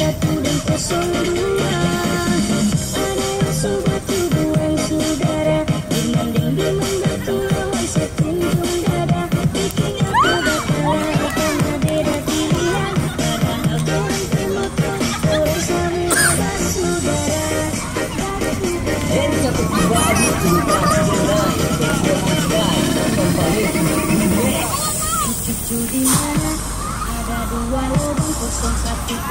Satu dan kosong dua Ada yang sobat hubungan saudara demam batu lawan sekunjung dada. Bikin aku bakal karena beda pilihan. Padahal orang termotor Orang sama saudara. Dan satu pribadi lupa sebenarnya Cucu di mana? Ada dua lubang kosong